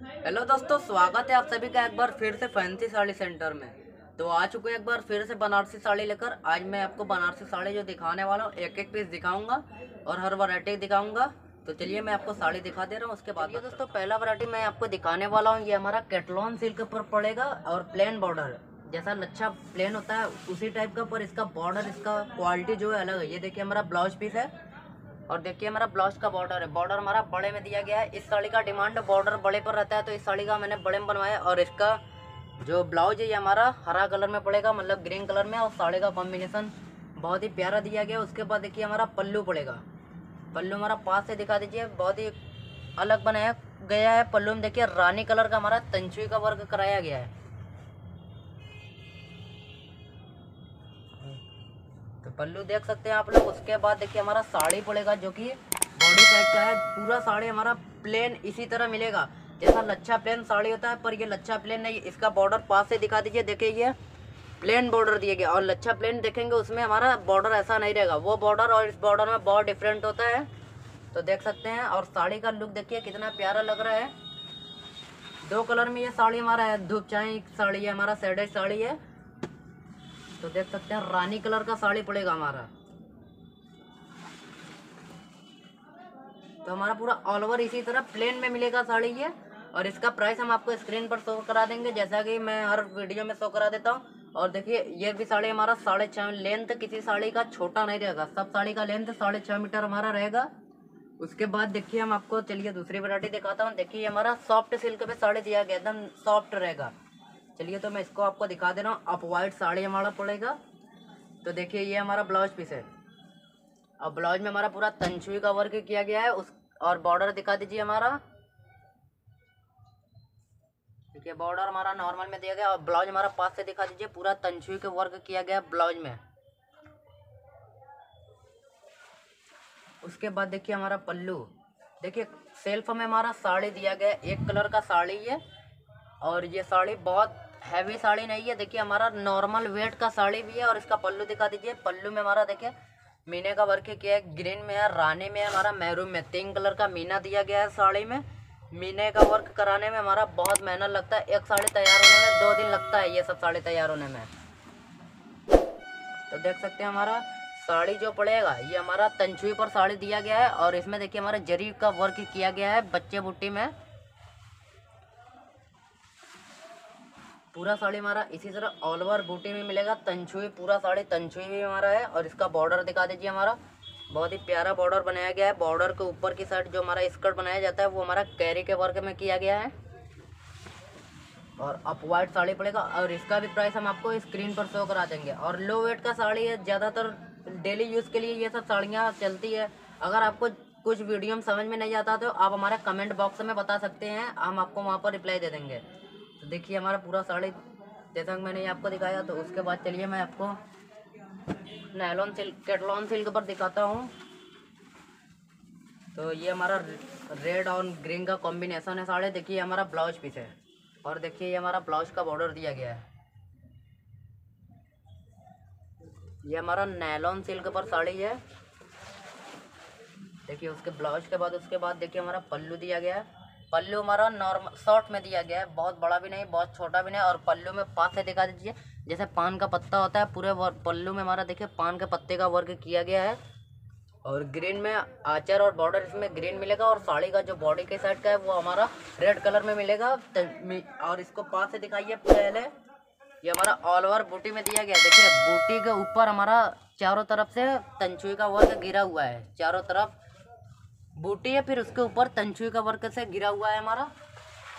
Hello दोस्तों स्वागत है आप सभी का एक बार फिर से फैंसी साड़ी सेंटर में। तो आ चुके हैं एक बार फिर से बनारसी साड़ी लेकर। आज मैं आपको बनारसी साड़ी जो दिखाने वाला हूँ एक एक पीस दिखाऊँगा और हर वरायटी दिखाऊँगा। तो चलिए मैं आपको साड़ी दिखा दे रहा हूँ उसके बाद दोस्तों पहला वरायटी मैं आपको दिखाने वाला हूँ ये हमारा कैटलॉन सिल्क पर पड़ेगा और प्लेन बॉर्डर जैसा लच्छा प्लेन होता है उसी टाइप का पर इसका बॉर्डर इसका क्वालिटी जो है अलग है। ये देखिए हमारा ब्लाउज पीस है। और देखिए हमारा ब्लाउज का बॉर्डर है। बॉर्डर हमारा बड़े में दिया गया है। इस साड़ी का डिमांड बॉर्डर बड़े पर रहता है तो इस साड़ी का मैंने बड़े में बनवाया और इसका जो ब्लाउज है, ये हमारा हरा कलर में पड़ेगा मतलब ग्रीन कलर में, और साड़ी का कॉम्बिनेशन बहुत ही प्यारा दिया गया उसके बाद देखिए हमारा पल्लू पड़ेगा। पल्लू हमारा पास से दिखा दीजिए, बहुत ही अलग बनाया गया है। पल्लू में देखिए रानी कलर का हमारा तंचुई का वर्क कराया गया है। पल्लू देख सकते हैं आप लोग। उसके बाद देखिए हमारा साड़ी पड़ेगा जो कि बॉडी टाइप का है। पूरा साड़ी हमारा प्लेन इसी तरह मिलेगा। जैसा लच्छा प्लेन साड़ी होता है, पर ये लच्छा प्लेन नहीं, इसका बॉर्डर पास से दिखा दीजिए। देखिए ये प्लेन बॉर्डर दिए गया और लच्छा प्लेन देखेंगे, उसमें हमारा बॉर्डर ऐसा नहीं रहेगा। वो बॉर्डर और इस बॉर्डर में बहुत डिफरेंट होता है। तो देख सकते हैं, और साड़ी का लुक देखिए, कितना प्यारा लग रहा है। दो कलर में ये साड़ी हमारा है धूप चाई साड़ी है, हमारा सेडेड साड़ी है। तो देख सकते हैं, रानी कलर का साड़ी पड़ेगा हमारा। तो हमारा पूरा ऑल ओवर इसी तरह प्लेन में मिलेगा साड़ी ये, और इसका प्राइस हम आपको स्क्रीन पर शो करा देंगे, जैसा कि मैं हर वीडियो में शो करा देता हूँ। और देखिए, ये भी साड़ी हमारा साढ़े छः लेंथ किसी साड़ी का छोटा नहीं रहेगा, सब साड़ी का लेंथ साढ़े छः मीटर हमारा रहेगा। उसके बाद देखिए, हम आपको चलिए दूसरी वैरायटी दिखाता हूँ। देखिए हमारा सॉफ्ट सिल्क पे साड़ी दिया गया, एकदम सॉफ्ट रहेगा। चलिए तो मैं इसको आपको दिखा दे रहा हूँ। अप वाइट साड़ी हमारा पड़ेगा। तो देखिए, ये हमारा ब्लाउज पीस है। और ब्लाउज में हमारा पूरा तंचुई का वर्क किया गया है। उस और बॉर्डर दिखा दीजिए हमारा। देखिए बॉर्डर हमारा नॉर्मल में दिया गया और ब्लाउज हमारा पास से दिखा दीजिए। पूरा तंचुई का वर्क किया गया ब्लाउज में। उसके बाद देखिए हमारा पल्लू। देखिए सेल्फ में हमारा साड़ी दिया गया एक कलर का साड़ी है। और ये साड़ी बहुत हैवी साड़ी नहीं है। देखिए, हमारा नॉर्मल वेट का साड़ी भी है और इसका पल्लू दिखा दीजिए। पल्लू में हमारा, देखिए, मीने का वर्क किया है ग्रीन में है, रानी में है, हमारा मैरून में तीन कलर का मीना दिया गया है साड़ी में। मीने का वर्क कराने में हमारा बहुत मेहनत लगता है। एक साड़ी तैयार होने में दो दिन लगता है ये सब साड़ी तैयार होने में। तो देख सकते हैं हमारा साड़ी जो पड़ेगा, ये हमारा तंचुई पर साड़ी दिया गया है और इसमें देखिए हमारा जरी का वर्क किया गया है बच्चे बुट्टी में। पूरा साड़ी हमारा इसी तरह ऑल ओवर बूटी में मिलेगा। तंचुई पूरा साड़ी तंचुई भी हमारा है और इसका बॉर्डर दिखा दीजिए हमारा। बहुत ही प्यारा बॉर्डर बनाया गया है। बॉर्डर के ऊपर की साइड जो हमारा स्कर्ट बनाया जाता है, वो हमारा कैरी के वर्क में किया गया है। और अप वाइट साड़ी पड़ेगा और इसका भी प्राइस हम आपको स्क्रीन पर शो करा देंगे। और लो वेट का साड़ी है, ज़्यादातर डेली यूज़ के लिए ये सब साड़ियाँ चलती है। अगर आपको कुछ वीडियो में समझ में नहीं आता तो आप हमारे कमेंट बॉक्स में बता सकते हैं। हम आपको वहाँ पर रिप्लाई दे देंगे। देखिए, हमारा पूरा साड़ी जैसा कि मैंने आपको दिखाया तो उसके बाद चलिए मैं आपको नैलॉन सिल्क कैटलॉन सिल्क पर दिखाता हूँ। तो ये हमारा रेड और ग्रीन का कॉम्बिनेशन है साड़ी। देखिए हमारा ब्लाउज पीस है। और देखिए, ये हमारा ब्लाउज का बॉर्डर दिया गया है। ये हमारा नैलॉन सिल्क पर साड़ी है। देखिए, उसके ब्लाउज के बाद, उसके बाद देखिए, हमारा पल्लू दिया गया है। पल्लू हमारा नॉर्मल शॉर्ट में दिया गया है। बहुत बड़ा भी नहीं, बहुत छोटा भी नहीं, और पल्लू में पास से दिखा दीजिए। जैसे पान का पत्ता होता है, पूरे पल्लू में हमारा देखिए, पान के पत्ते का वर्क किया गया है। और ग्रीन में आचर और बॉर्डर इसमें ग्रीन मिलेगा, और साड़ी का जो बॉडी के साइड का है, वो हमारा रेड कलर में मिलेगा। और इसको पास से दिखाइए पहले। ये हमारा ऑल ओवर बूटी में दिया गया। देखिए बूटी के ऊपर हमारा चारों तरफ़ से तंचुई का वर्क गिरा हुआ है। चारों तरफ़ बूटी है, फिर उसके ऊपर तंचुई का वर्क से गिरा हुआ है हमारा।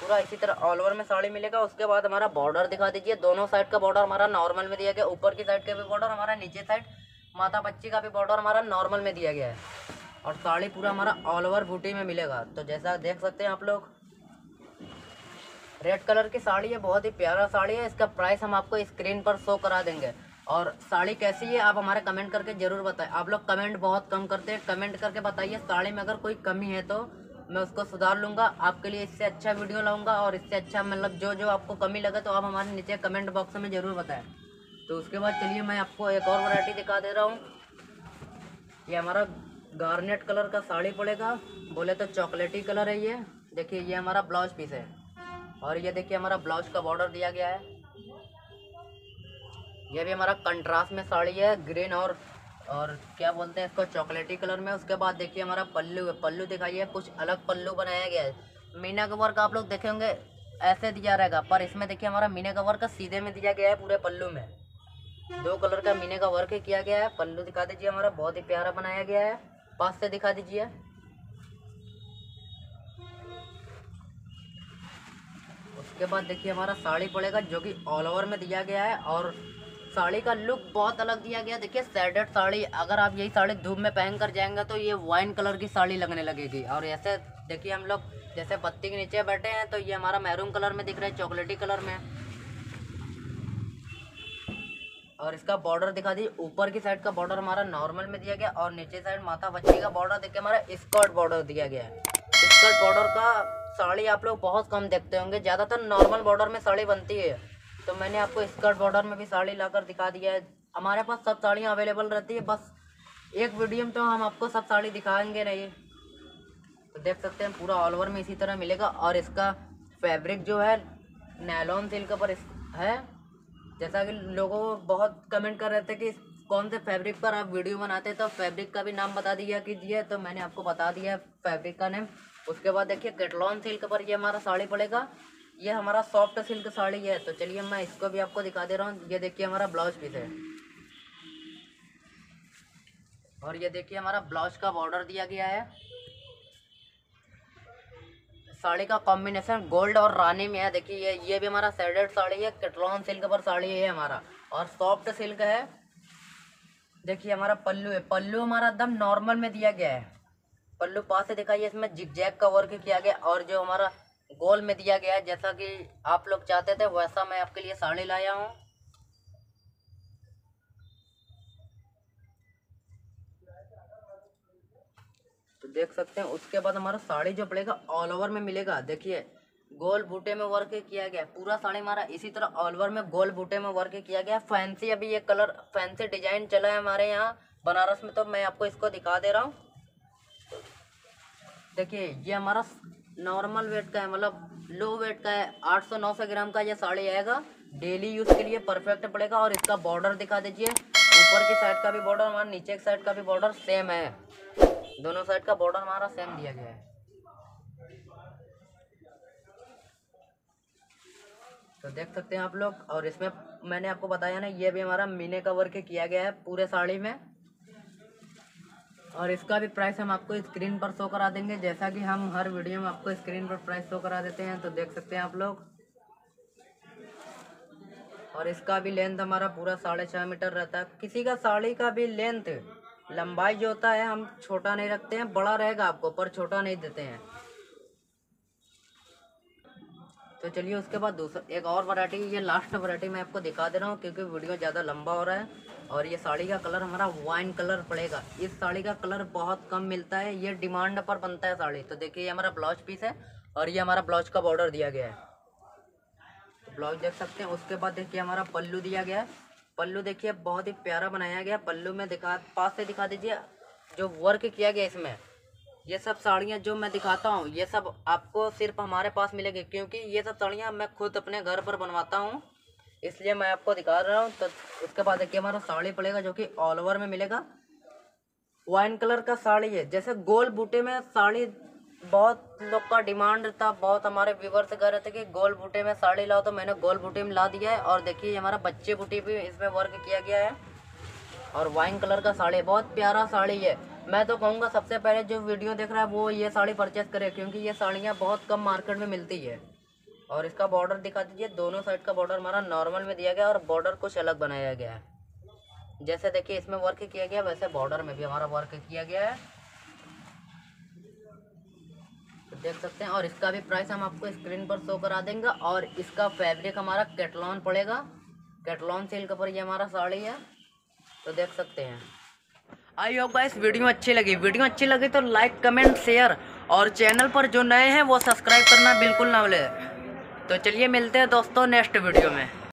पूरा इसी तरह ऑल ओवर में साड़ी मिलेगा। उसके बाद हमारा बॉर्डर दिखा दीजिए। दोनों साइड का बॉर्डर हमारा नॉर्मल में दिया गया। ऊपर की साइड का भी बॉर्डर हमारा नीचे साइड माता बच्ची का भी बॉर्डर हमारा नॉर्मल में दिया गया है। और साड़ी पूरा हमारा ऑल ओवर बूटी में मिलेगा। तो जैसा देख सकते हैं आप लोग रेड कलर की साड़ी है, बहुत ही प्यारा साड़ी है। इसका प्राइस हम आपको स्क्रीन पर शो करा देंगे। और साड़ी कैसी है, आप हमारे कमेंट करके ज़रूर बताएँ। आप लोग कमेंट बहुत कम करते हैं, कमेंट करके बताइए साड़ी में अगर कोई कमी है तो मैं उसको सुधार लूँगा, आपके लिए इससे अच्छा वीडियो लाऊँगा और इससे अच्छा मतलब जो जो आपको कमी लगे तो आप हमारे नीचे कमेंट बॉक्स में ज़रूर बताएँ। तो उसके बाद चलिए मैं आपको एक और वैरायटी दिखा दे रहा हूँ। ये हमारा गार्नेट कलर का साड़ी पड़ेगा, बोले तो चॉकलेटी कलर है ये। देखिए, ये हमारा ब्लाउज पीस है। और ये देखिए, हमारा ब्लाउज का बॉर्डर दिया गया है। ये भी हमारा कंट्रास्ट में साड़ी है, ग्रीन और और क्या बोलते हैं इसको, चॉकलेटी कलर में। उसके बाद देखिए हमारा पल्लू है पल्लू दिखाइए, कुछ अलग पल्लू बनाया गया है। मीना कवर का आप लोग देखे होंगे, ऐसे दिया रहेगा, पर इसमें देखिए हमारा मीना कवर का सीधे में दिया गया है पूरे पल्लू में। दो कलर का मीने का वर्क किया गया है, पल्लू दिखा दीजिए हमारा, बहुत ही प्यारा बनाया गया है। पास से दिखा दीजिए। उसके बाद देखिए हमारा साड़ी पड़ेगा जो कि ऑल ओवर में दिया गया है, और साड़ी का लुक बहुत अलग दिया गया। देखिए सेडेड साड़ी, अगर आप यही साड़ी धूप में पहन कर जाएँगे तो ये वाइन कलर की साड़ी लगने लगेगी। और ऐसे देखिए हम लोग, जैसे पत्ती के नीचे बैठे हैं तो ये हमारा मैरून कलर में दिख रहा है चॉकलेटी कलर में। और इसका बॉर्डर दिखा दी, ऊपर की साइड का बॉर्डर हमारा नॉर्मल में दिया गया, और नीचे साइड माता बच्ची का बॉर्डर देखिए, हमारा स्कर्ट बॉर्डर दिया गया है। स्कर्ट बॉर्डर का साड़ी आप लोग बहुत कम देखते होंगे, ज़्यादातर नॉर्मल बॉर्डर में साड़ी बनती है। तो मैंने आपको स्कर्ट बॉर्डर में भी साड़ी लाकर दिखा दिया है। हमारे पास सब साड़ियाँ अवेलेबल रहती है, बस एक वीडियो में तो हम आपको सब साड़ी दिखाएँगे नहीं। तो देख सकते हैं, पूरा ऑल ओवर में इसी तरह मिलेगा। और इसका फैब्रिक जो है नैलॉन सिल्क पर है। जैसा कि लोगों बहुत कमेंट कर रहे थे कि कौन से फैब्रिक पर आप वीडियो बनाते हैं तो फैब्रिक का भी नाम बता दिया कीजिए तो मैंने आपको बता दिया फैब्रिक का नेम उसके बाद देखिए केटलॉन सिल्क पर ये हमारा साड़ी पड़ेगा। ये हमारा सॉफ्ट सिल्क साड़ी है तो चलिए मैं इसको भी आपको दिखा दे रहा हूँ। ये देखिए हमारा ब्लाउज पीस है। और ये देखिए हमारा ब्लाउज का बॉर्डर दिया गया है। साड़ी का कॉम्बिनेशन गोल्ड और रानी में है। देखिए, ये ये भी हमारा सेडेड साड़ी है कटलॉन सिल्क पर साड़ी है हमारा। और सॉफ्ट सिल्क है। देखिए हमारा पल्लू है। पल्लू हमारा एकदम नॉर्मल में दिया गया है। पल्लू पास से दिखाइए, इसमें जिगजैग का वर्क किया गया और जो हमारा गोल में दिया गया है। जैसा कि आप लोग चाहते थे, वैसा मैं आपके लिए साड़ी लाया हूँ। तो देख सकते हैं, उसके बाद हमारा साड़ी जो पड़ेगा ऑल ओवर में मिलेगा। देखिए, गोल बूटे में वर्क किया गया। पूरा साड़ी हमारा इसी तरह ऑल ओवर में गोल बूटे में वर्क किया गया। फैंसी अभी ये कलर फैंसी डिज़ाइन चला है हमारे यहाँ। बनारस में तो मैं आपको इसको दिखा दे रहा हूँ। देखिए, ये हमारा नॉर्मल वेट का है मतलब लो वेट का है, आठ सौ नौ सौ ग्राम का ये साड़ी आएगा। डेली यूज़ के लिए परफेक्ट पड़ेगा और इसका बॉर्डर दिखा दीजिए। ऊपर की साइड का भी बॉर्डर हमारा, नीचे की साइड का भी बॉर्डर सेम है। दोनों साइड का बॉर्डर हमारा सेम दिया गया है। तो देख सकते हैं आप लोग, और इसमें मैंने आपको बताया ना, ये भी हमारा मीने का वर्क किया गया है पूरे साड़ी में। और इसका भी प्राइस हम आपको स्क्रीन पर शो करा देंगे। जैसा कि हम हर वीडियो में आपको स्क्रीन पर प्राइस शो करा देते हैं तो देख सकते हैं आप लोग। और इसका भी लेंथ हमारा पूरा साढ़े छः मीटर रहता है। किसी का साड़ी का भी लेंथ लंबाई जो होता है, हम छोटा नहीं रखते हैं, बड़ा रहेगा आपको, पर छोटा नहीं देते हैं। तो चलिए उसके बाद दूसरा, एक और वैरायटी ये लास्ट वैरायटी मैं आपको दिखा दे रहा हूँ, क्योंकि वीडियो ज़्यादा लंबा हो रहा है। और ये साड़ी का कलर हमारा वाइन कलर पड़ेगा। इस साड़ी का कलर बहुत कम मिलता है, ये डिमांड पर बनता है साड़ी। तो देखिए, ये हमारा ब्लाउज पीस है और ये हमारा ब्लाउज का बॉर्डर दिया गया है। तो ब्लाउज देख सकते हैं, उसके बाद देखिए हमारा पल्लू दिया गया है। पल्लू देखिए, बहुत ही प्यारा बनाया गया पल्लू में दिखा, पास से दिखा दीजिए, जो वर्क किया गया इसमें। ये सब साड़ियाँ जो मैं दिखाता हूँ, ये सब आपको सिर्फ़ हमारे पास मिलेगी, क्योंकि ये सब साड़ियाँ मैं खुद अपने घर पर बनवाता हूँ। इसलिए मैं आपको दिखा रहा हूँ। तो उसके बाद देखिए हमारा साड़ी पड़ेगा जो कि ऑल ओवर में मिलेगा। वाइन कलर का साड़ी है। जैसे गोल बूटे में साड़ी बहुत लोग का डिमांड था, बहुत हमारे व्यूवर्स कह रहे थे कि गोल बूटे में साड़ी लाओ तो मैंने गोल बूटे में ला दिया है। और देखिए हमारा बच्चे बूटी भी इसमें वर्क किया गया है। और वाइन कलर का साड़ी, बहुत प्यारा साड़ी है। मैं तो कहूँगा सबसे पहले जो वीडियो देख रहा है, वो ये साड़ी परचेज करे, क्योंकि ये साड़ियाँ बहुत कम मार्केट में मिलती है। और इसका बॉर्डर दिखा दीजिए। दोनों साइड का बॉर्डर हमारा नॉर्मल में दिया गया और बॉर्डर कुछ अलग बनाया गया है। जैसे देखिए, इसमें वर्क किया गया, वैसे बॉर्डर में भी हमारा वर्क किया गया है। तो देख सकते हैं, और इसका भी प्राइस हम आपको स्क्रीन पर शो करा देंगे। और इसका फैब्रिक हमारा कैटलॉन पड़ेगा। कैटलॉन सिल्क पर ये हमारा साड़ी है। तो देख सकते हैं। आई होप गाइस वीडियो अच्छी लगी। वीडियो अच्छी लगी तो लाइक कमेंट शेयर और चैनल पर जो नए हैं वो सब्सक्राइब करना बिल्कुल ना भूले। तो चलिए मिलते हैं दोस्तों नेक्स्ट वीडियो में।